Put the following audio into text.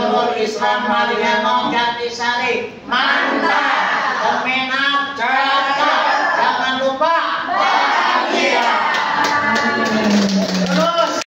Nurul Islam Malina Mongkat Disari Mantap.